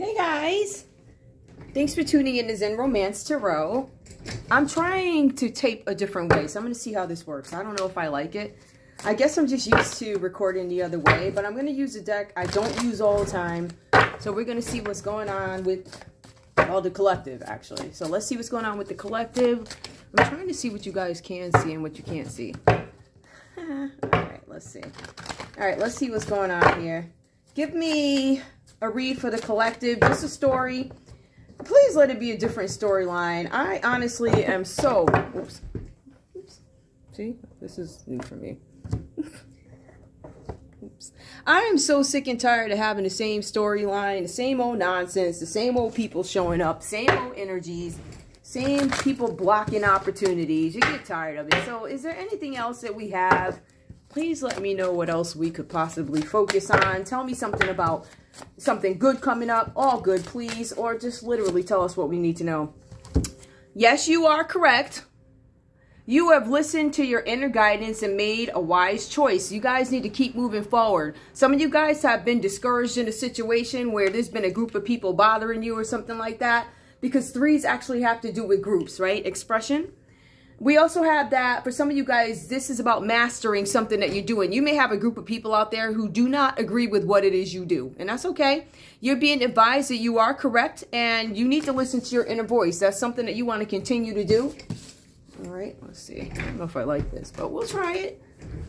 Hey guys! Thanks for tuning in to Zen Romance Tarot. I'm trying to tape a different way, so I'm going to see how this works. I don't know if I like it. I guess I'm just used to recording the other way, but I'm going to use a deck I don't use all the time. So we're going to see what's going on with all the collective, actually. So let's see what's going on with the collective. I'm trying to see what you guys can see and what you can't see. all right, let's see. All right, let's see what's going on here. Give me a read for the collective, just a story. Please let it be a different storyline. I honestly am so, oops, oops, see, this is new for me. oops. I am so sick and tired of having the same storyline, the same old nonsense, the same old people showing up, same old energies, same people blocking opportunities. You get tired of it. So is there anything else that we have? Please let me know what else we could possibly focus on. Tell me something about something good coming up, all good, please, or just literally tell us what we need to know. Yes, you are correct. You have listened to your inner guidance and made a wise choice. You guys need to keep moving forward. Some of you guys have been discouraged in a situation where there's been a group of people bothering you or something like that because threes actually have to do with groups, right? Expression. We also have that for some of you guys, this is about mastering something that you're doing. You may have a group of people out there who do not agree with what it is you do, and that's okay. You're being advised that you are correct and you need to listen to your inner voice. That's something that you want to continue to do. All right, let's see. I don't know if I like this, but we'll try it.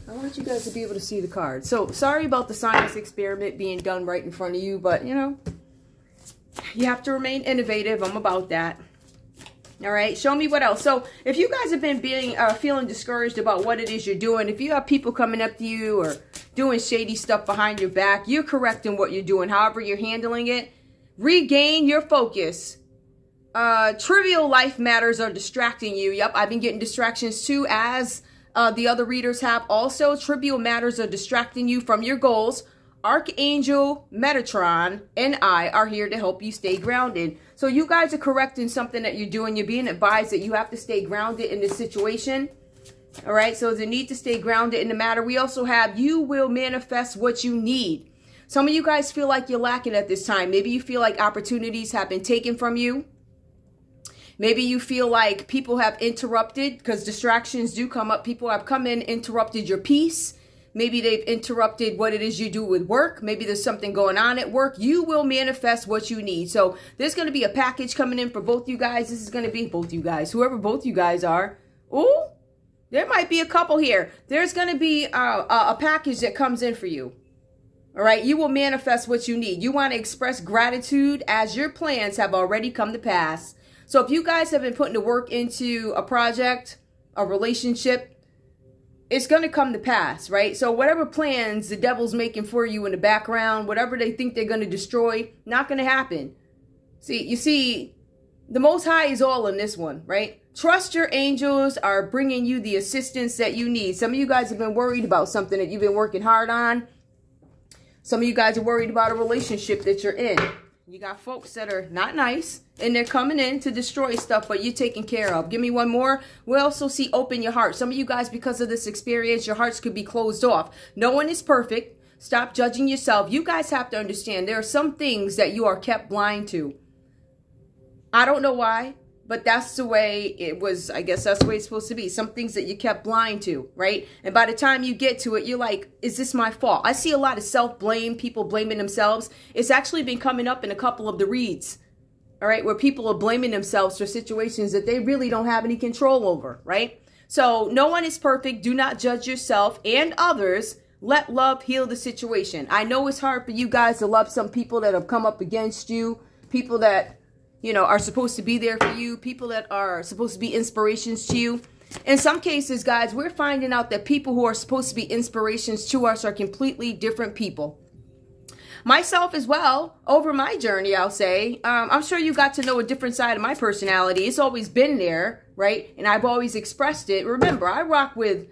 I want you guys to be able to see the card. So, sorry about the science experiment being done right in front of you, but, you know, you have to remain innovative. I'm about that. All right, show me what else. So if you guys have been being uh, feeling discouraged about what it is you're doing, if you have people coming up to you or doing shady stuff behind your back, you're correct in what you're doing. However you're handling it, regain your focus. Uh, trivial life matters are distracting you. Yep, I've been getting distractions too, as uh, the other readers have. Also, trivial matters are distracting you from your goals. Archangel Metatron and I are here to help you stay grounded. So you guys are correcting something that you're doing. You're being advised that you have to stay grounded in this situation. All right, so the need to stay grounded in the matter. We also have you will manifest what you need. Some of you guys feel like you're lacking at this time. Maybe you feel like opportunities have been taken from you. Maybe you feel like people have interrupted because distractions do come up. People have come in, interrupted your peace Maybe they've interrupted what it is you do with work. Maybe there's something going on at work. You will manifest what you need. So there's going to be a package coming in for both you guys. This is going to be both you guys, whoever both you guys are. Ooh, there might be a couple here. There's going to be a, a, package that comes in for you. All right, you will manifest what you need. You want to express gratitude as your plans have already come to pass. So if you guys have been putting the work into a project, a relationship, it's going to come to pass, right? So whatever plans the devil's making for you in the background, whatever they think they're going to destroy, not going to happen. See, you see, the Most High is all in this one, right? Trust your angels are bringing you the assistance that you need. Some of you guys have been worried about something that you've been working hard on. Some of you guys are worried about a relationship that you're in. You got folks that are not nice and they're coming in to destroy stuff, but you're taking care of. Give me one more. We also see open your heart. Some of you guys, because of this experience, your hearts could be closed off. No one is perfect. Stop judging yourself. You guys have to understand there are some things that you are kept blind to. I don't know why. But that's the way it was. I guess that's the way it's supposed to be. Some things that you kept blind to, right? And by the time you get to it, you're like, is this my fault? I see a lot of self-blame, people blaming themselves. It's actually been coming up in a couple of the reads, all right, where people are blaming themselves for situations that they really don't have any control over, right? So no one is perfect. Do not judge yourself and others. Let love heal the situation. I know it's hard for you guys to love some people that have come up against you, people that you know, are supposed to be there for you, people that are supposed to be inspirations to you. In some cases, guys, we're finding out that people who are supposed to be inspirations to us are completely different people. Myself as well, over my journey, I'll say, um, I'm sure you got to know a different side of my personality. It's always been there, right? And I've always expressed it. Remember, I rock with,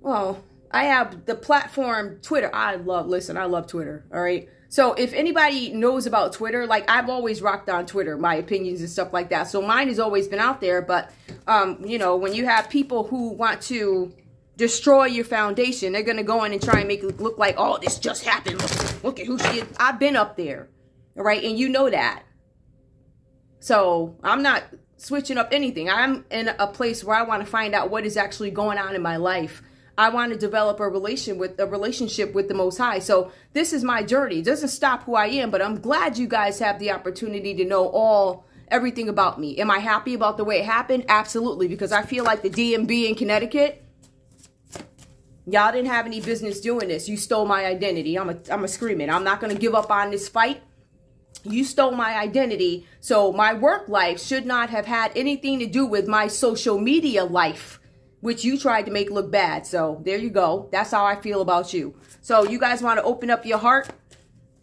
well, I have the platform Twitter. I love, listen, I love Twitter, all right? So if anybody knows about Twitter, like I've always rocked on Twitter, my opinions and stuff like that. So mine has always been out there. But, um, you know, when you have people who want to destroy your foundation, they're going to go in and try and make it look like, oh, this just happened. Look, look at who she is. I've been up there. All right. And you know that. So I'm not switching up anything. I'm in a place where I want to find out what is actually going on in my life. I want to develop a relation with a relationship with the Most High. So this is my journey. It doesn't stop who I am, but I'm glad you guys have the opportunity to know all everything about me. Am I happy about the way it happened? Absolutely, because I feel like the DMV in Connecticut, y'all didn't have any business doing this. You stole my identity. I'm a I'm a screaming. I'm not gonna give up on this fight you stole my identity. So my work life should not have had anything to do with my social media life, which you tried to make look bad. So there you go. That's how I feel about you. So you guys want to open up your heart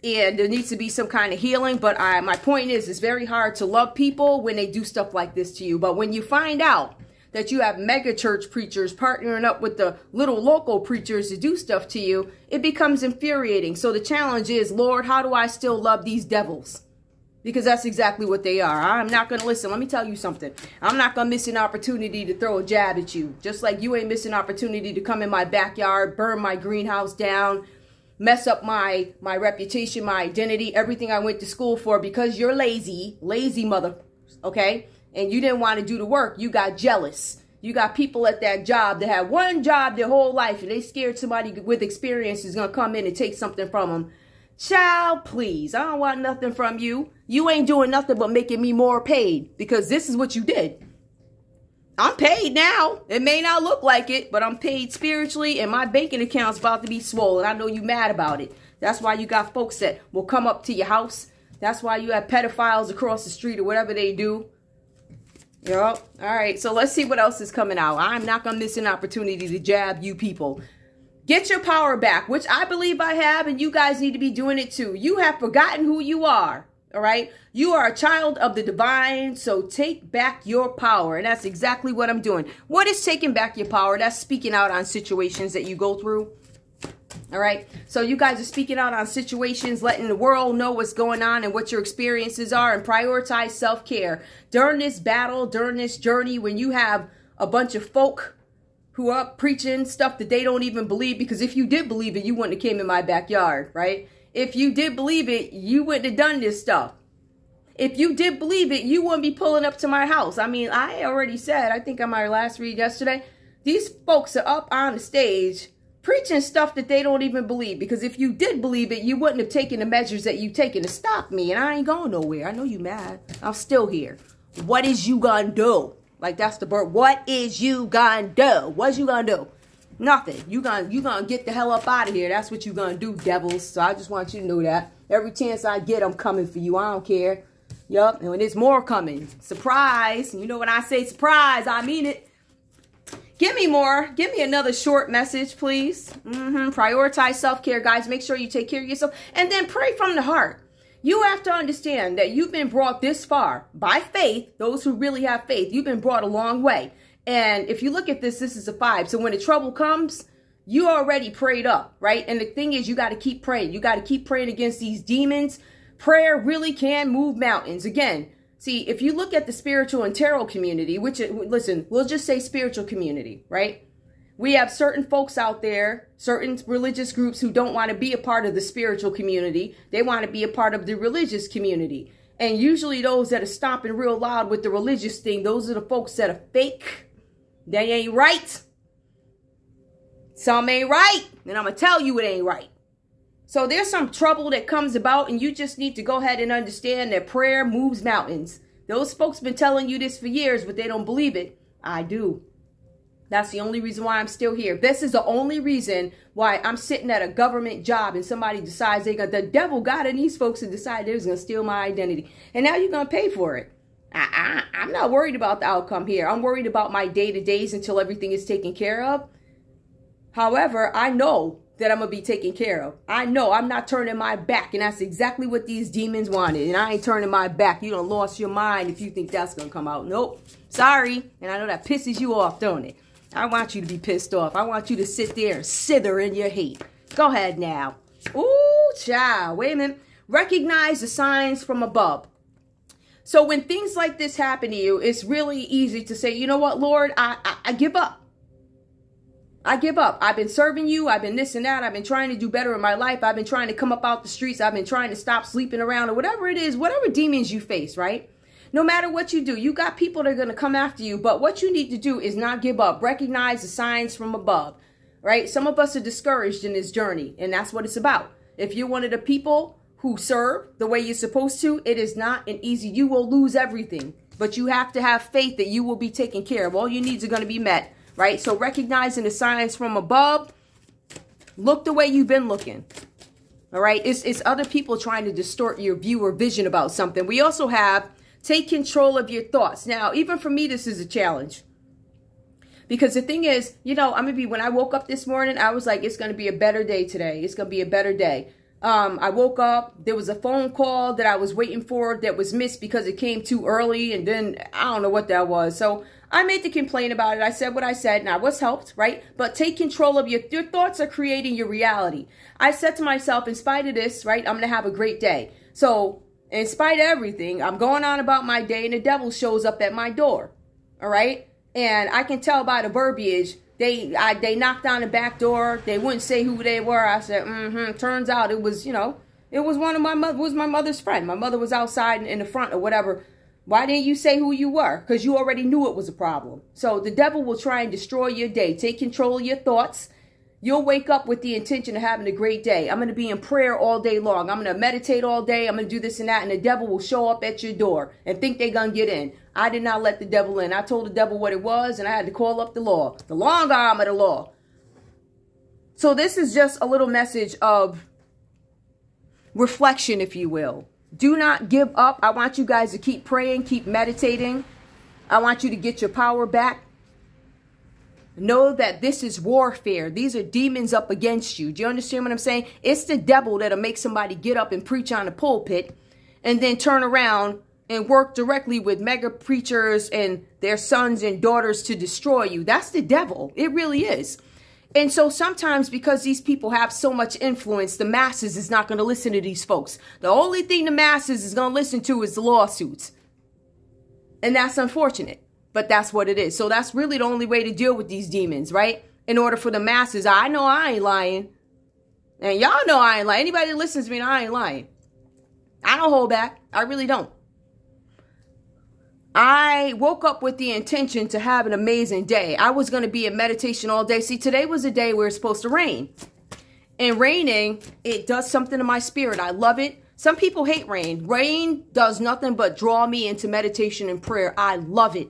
and there needs to be some kind of healing. But I, my point is, it's very hard to love people when they do stuff like this to you. But when you find out that you have mega church preachers partnering up with the little local preachers to do stuff to you, it becomes infuriating. So the challenge is, Lord, how do I still love these devils? Because that's exactly what they are. I'm not going to listen. Let me tell you something. I'm not going to miss an opportunity to throw a jab at you. Just like you ain't missing an opportunity to come in my backyard, burn my greenhouse down, mess up my my reputation, my identity, everything I went to school for because you're lazy, lazy mother, okay? and you didn't want to do the work, you got jealous. You got people at that job that had one job their whole life and they scared somebody with experience is going to come in and take something from them. Child, please, I don't want nothing from you. You ain't doing nothing but making me more paid because this is what you did. I'm paid now. It may not look like it, but I'm paid spiritually and my banking account's about to be swollen. I know you mad about it. That's why you got folks that will come up to your house. That's why you have pedophiles across the street or whatever they do Yep. All right. So let's see what else is coming out. I'm not going to miss an opportunity to jab you people. Get your power back, which I believe I have, and you guys need to be doing it too. You have forgotten who you are. All right. You are a child of the divine. So take back your power. And that's exactly what I'm doing. What is taking back your power? That's speaking out on situations that you go through. All right. So you guys are speaking out on situations, letting the world know what's going on and what your experiences are and prioritize self-care. During this battle, during this journey, when you have a bunch of folk who are preaching stuff that they don't even believe, because if you did believe it, you wouldn't have came in my backyard, right? If you did believe it, you wouldn't have done this stuff. If you did believe it, you wouldn't be pulling up to my house. I mean, I already said, I think on my last read yesterday, these folks are up on the stage preaching stuff that they don't even believe. Because if you did believe it, you wouldn't have taken the measures that you've taken to stop me. And I ain't going nowhere. I know you mad. I'm still here. What is you gonna do? Like that's the bird. What is you gonna do? What's you gonna do? Nothing. You gonna you gonna get the hell up out of here. That's what you gonna do, devils. So I just want you to know that. Every chance I get, I'm coming for you. I don't care. Yup. And when there's more coming, surprise. You know when I say surprise, I mean it. Give me more. Give me another short message, please. Mm-hmm. Prioritize self-care, guys. Make sure you take care of yourself. And then pray from the heart. You have to understand that you've been brought this far by faith. Those who really have faith, you've been brought a long way. And if you look at this, this is a five. So when the trouble comes, you already prayed up, right? And the thing is, you got to keep praying. You got to keep praying against these demons. Prayer really can move mountains. Again, See, if you look at the spiritual and tarot community, which, listen, we'll just say spiritual community, right? We have certain folks out there, certain religious groups who don't want to be a part of the spiritual community. They want to be a part of the religious community. And usually those that are stomping real loud with the religious thing, those are the folks that are fake. They ain't right. Some ain't right. And I'm going to tell you it ain't right. So there's some trouble that comes about and you just need to go ahead and understand that prayer moves mountains. Those folks been telling you this for years, but they don't believe it. I do. That's the only reason why I'm still here. This is the only reason why I'm sitting at a government job and somebody decides they got the devil got in these folks and decide they're going to steal my identity. And now you're going to pay for it. I, I, I'm not worried about the outcome here. I'm worried about my day-to-days until everything is taken care of. However, I know that I'm going to be taken care of. I know I'm not turning my back, and that's exactly what these demons wanted. And I ain't turning my back. You don't lost your mind if you think that's going to come out. Nope. Sorry. And I know that pisses you off, don't it? I want you to be pissed off. I want you to sit there and sither in your hate. Go ahead now. Ooh, child. Wait a minute. Recognize the signs from above. So when things like this happen to you, it's really easy to say, you know what, Lord, I, I, I give up. I give up. I've been serving you. I've been this and that. I've been trying to do better in my life. I've been trying to come up out the streets. I've been trying to stop sleeping around or whatever it is, whatever demons you face, right? No matter what you do, you got people that are going to come after you. But what you need to do is not give up. Recognize the signs from above, right? Some of us are discouraged in this journey, and that's what it's about. If you're one of the people who serve the way you're supposed to, it is not an easy. You will lose everything, but you have to have faith that you will be taken care of. All your needs are going to be met right? So recognizing the signs from above, look the way you've been looking. All right, it's, it's other people trying to distort your view or vision about something. We also have take control of your thoughts. Now, even for me, this is a challenge. Because the thing is, you know, I'm going to be, when I woke up this morning, I was like, it's going to be a better day today. It's going to be a better day. Um, I woke up, there was a phone call that I was waiting for that was missed because it came too early. And then I don't know what that was. So I made the complaint about it. I said what I said and I was helped, right? But take control of your, your thoughts are creating your reality. I said to myself, in spite of this, right, I'm going to have a great day. So in spite of everything, I'm going on about my day and the devil shows up at my door. All right. And I can tell by the verbiage, they I, they knocked on the back door. They wouldn't say who they were. I said, mm-hmm. Turns out it was, you know, it was one of my mother was my mother's friend. My mother was outside in the front or whatever why didn't you say who you were? Because you already knew it was a problem. So the devil will try and destroy your day. Take control of your thoughts. You'll wake up with the intention of having a great day. I'm going to be in prayer all day long. I'm going to meditate all day. I'm going to do this and that. And the devil will show up at your door and think they're going to get in. I did not let the devil in. I told the devil what it was and I had to call up the law. The long arm of the law. So this is just a little message of reflection, if you will. Do not give up. I want you guys to keep praying, keep meditating. I want you to get your power back. Know that this is warfare. These are demons up against you. Do you understand what I'm saying? It's the devil that'll make somebody get up and preach on the pulpit and then turn around and work directly with mega preachers and their sons and daughters to destroy you. That's the devil. It really is. And so sometimes because these people have so much influence, the masses is not going to listen to these folks. The only thing the masses is going to listen to is the lawsuits. And that's unfortunate, but that's what it is. So that's really the only way to deal with these demons, right? In order for the masses, I know I ain't lying. And y'all know I ain't lying. Anybody that listens to me, I ain't lying. I don't hold back. I really don't. I woke up with the intention to have an amazing day. I was going to be in meditation all day. See, today was a day where it's supposed to rain. And raining, it does something to my spirit. I love it. Some people hate rain. Rain does nothing but draw me into meditation and prayer. I love it.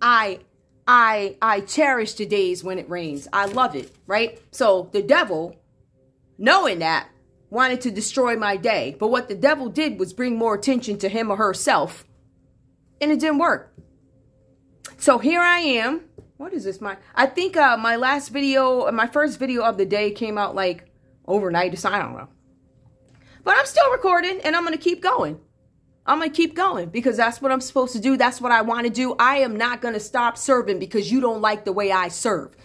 I I I cherish the days when it rains. I love it, right? So the devil, knowing that, wanted to destroy my day. But what the devil did was bring more attention to him or herself and it didn't work. So here I am. What is this? My I think uh, my last video, my first video of the day came out like overnight. So I don't know. But I'm still recording and I'm going to keep going. I'm going to keep going because that's what I'm supposed to do. That's what I want to do. I am not going to stop serving because you don't like the way I serve.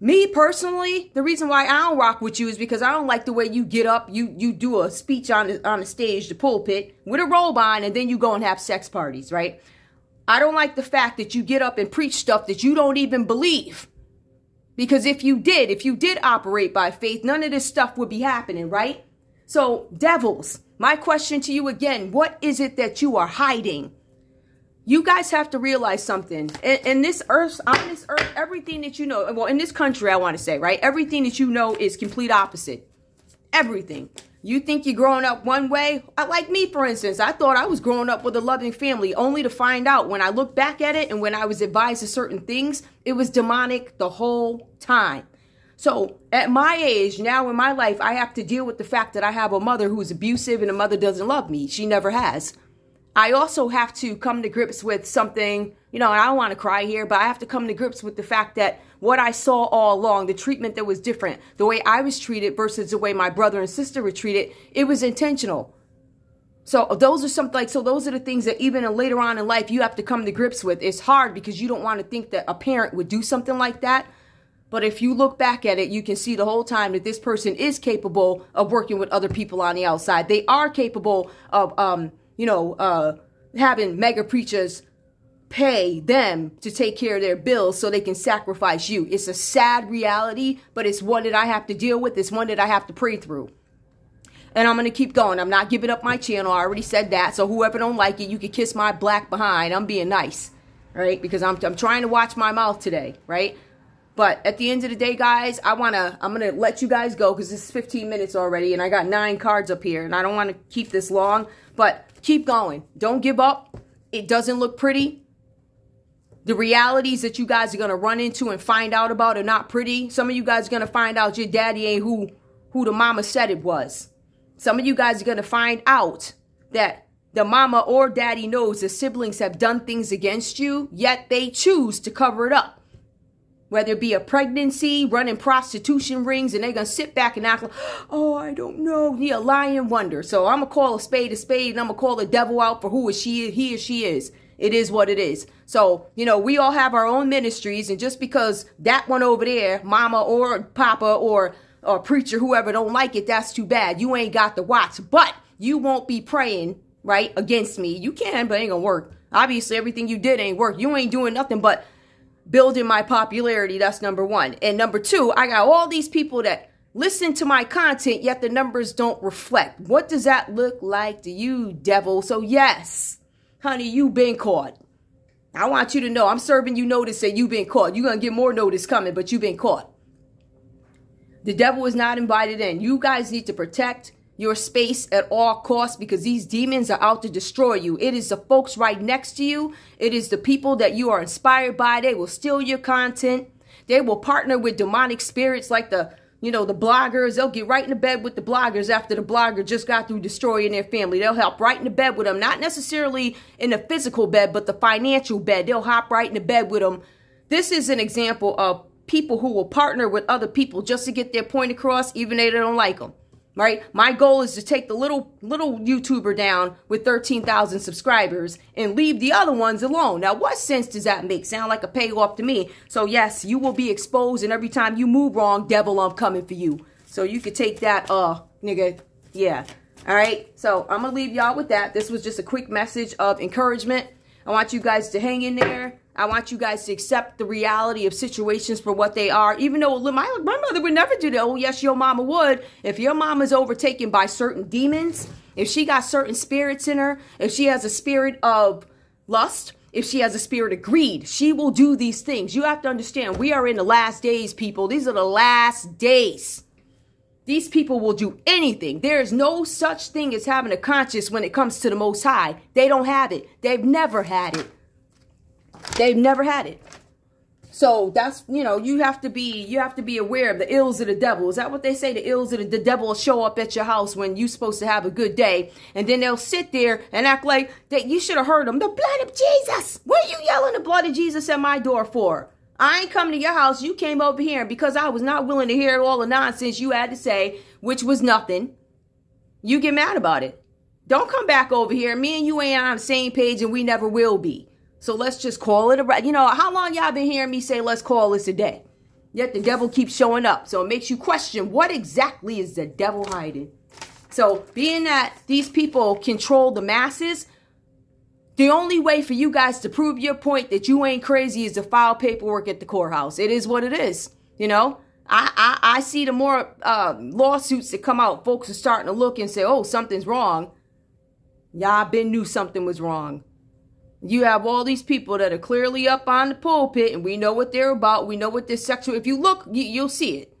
Me personally, the reason why I don't rock with you is because I don't like the way you get up, you you do a speech on the, on the stage, the pulpit, with a robe on, and then you go and have sex parties, right? I don't like the fact that you get up and preach stuff that you don't even believe. Because if you did, if you did operate by faith, none of this stuff would be happening, right? So, devils, my question to you again, what is it that you are hiding? you guys have to realize something. In, in, this earth, on this earth, everything that you know, well, in this country, I want to say, right? Everything that you know is complete opposite. Everything. You think you're growing up one way? Like me, for instance, I thought I was growing up with a loving family, only to find out when I look back at it and when I was advised to certain things, it was demonic the whole time. So at my age, now in my life, I have to deal with the fact that I have a mother who's abusive and a mother doesn't love me. She never has. I also have to come to grips with something, you know, and I don't want to cry here, but I have to come to grips with the fact that what I saw all along, the treatment that was different, the way I was treated versus the way my brother and sister were treated, it was intentional. So those are something like, so those are the things that even later on in life you have to come to grips with. It's hard because you don't want to think that a parent would do something like that. But if you look back at it, you can see the whole time that this person is capable of working with other people on the outside. They are capable of, um, you know, uh, having mega preachers pay them to take care of their bills so they can sacrifice you. It's a sad reality, but it's one that I have to deal with. It's one that I have to pray through. And I'm going to keep going. I'm not giving up my channel. I already said that. So whoever don't like it, you can kiss my black behind. I'm being nice, right? Because I'm, I'm trying to watch my mouth today, right? But at the end of the day, guys, I want to, I'm going to let you guys go because this is 15 minutes already and I got nine cards up here and I don't want to keep this long, but keep going. Don't give up. It doesn't look pretty. The realities that you guys are going to run into and find out about are not pretty. Some of you guys are going to find out your daddy ain't who, who the mama said it was. Some of you guys are going to find out that the mama or daddy knows the siblings have done things against you, yet they choose to cover it up whether it be a pregnancy, running prostitution rings, and they're going to sit back and act like, oh, I don't know. He a lying wonder. So I'm going to call a spade a spade, and I'm going to call the devil out for who she, he or she is. It is what it is. So, you know, we all have our own ministries, and just because that one over there, mama or papa or, or preacher, whoever don't like it, that's too bad. You ain't got the watch. But you won't be praying, right, against me. You can, but ain't to work. Obviously, everything you did ain't work. You ain't doing nothing but building my popularity. That's number one. And number two, I got all these people that listen to my content, yet the numbers don't reflect. What does that look like to you, devil? So, yes, honey, you've been caught. I want you to know I'm serving you notice that you've been caught. You're going to get more notice coming, but you've been caught. The devil is not invited in. You guys need to protect your space at all costs because these demons are out to destroy you. It is the folks right next to you. It is the people that you are inspired by. They will steal your content. They will partner with demonic spirits like the, you know, the bloggers. They'll get right in the bed with the bloggers after the blogger just got through destroying their family. They'll help right in the bed with them. Not necessarily in the physical bed, but the financial bed. They'll hop right in the bed with them. This is an example of people who will partner with other people just to get their point across, even though they don't like them right? My goal is to take the little little YouTuber down with 13,000 subscribers and leave the other ones alone. Now, what sense does that make? Sound like a payoff to me. So yes, you will be exposed and every time you move wrong, devil, I'm coming for you. So you could take that, uh, nigga, yeah. All right, so I'm gonna leave y'all with that. This was just a quick message of encouragement. I want you guys to hang in there. I want you guys to accept the reality of situations for what they are. Even though my, my mother would never do that. Oh, yes, your mama would. If your mama's overtaken by certain demons, if she got certain spirits in her, if she has a spirit of lust, if she has a spirit of greed, she will do these things. You have to understand, we are in the last days, people. These are the last days. These people will do anything. There is no such thing as having a conscience when it comes to the Most High. They don't have it. They've never had it. They've never had it. So that's, you know, you have to be, you have to be aware of the ills of the devil. Is that what they say? The ills of the, the devil will show up at your house when you're supposed to have a good day. And then they'll sit there and act like that you should have heard them. The blood of Jesus. What are you yelling the blood of Jesus at my door for? I ain't coming to your house. You came over here because I was not willing to hear all the nonsense you had to say, which was nothing. You get mad about it. Don't come back over here. Me and you ain't on the same page and we never will be. So let's just call it a, you know, how long y'all been hearing me say, let's call this a day? Yet the devil keeps showing up. So it makes you question, what exactly is the devil hiding? So being that these people control the masses, the only way for you guys to prove your point that you ain't crazy is to file paperwork at the courthouse. It is what it is. You know, I, I, I see the more uh, lawsuits that come out, folks are starting to look and say, oh, something's wrong. Y'all been knew something was wrong. You have all these people that are clearly up on the pulpit, and we know what they're about. We know what their sexual. If you look, you, you'll see it.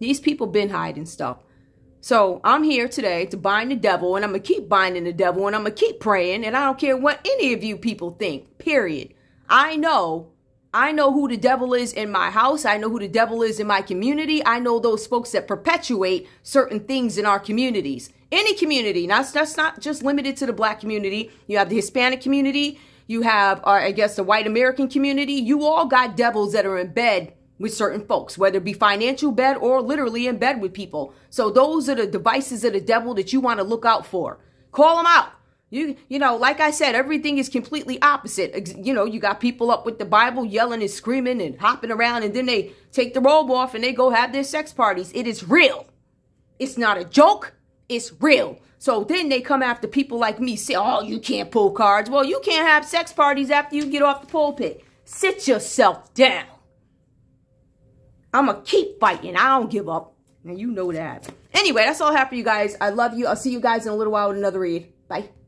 These people been hiding stuff. So I'm here today to bind the devil, and I'm gonna keep binding the devil, and I'm gonna keep praying, and I don't care what any of you people think. Period. I know I know who the devil is in my house. I know who the devil is in my community. I know those folks that perpetuate certain things in our communities. Any community. Now, that's not just limited to the black community. You have the Hispanic community. You have, I guess, the white American community. You all got devils that are in bed with certain folks, whether it be financial bed or literally in bed with people. So those are the devices of the devil that you want to look out for. Call them out. You, you know, like I said, everything is completely opposite. You know, you got people up with the Bible yelling and screaming and hopping around, and then they take the robe off and they go have their sex parties. It is real. It's not a joke. It's real. So then they come after people like me, say, oh, you can't pull cards. Well, you can't have sex parties after you get off the pulpit. Sit yourself down. I'm going to keep fighting. I don't give up. And you know that. Anyway, that's all I have for you guys. I love you. I'll see you guys in a little while with another read. Bye.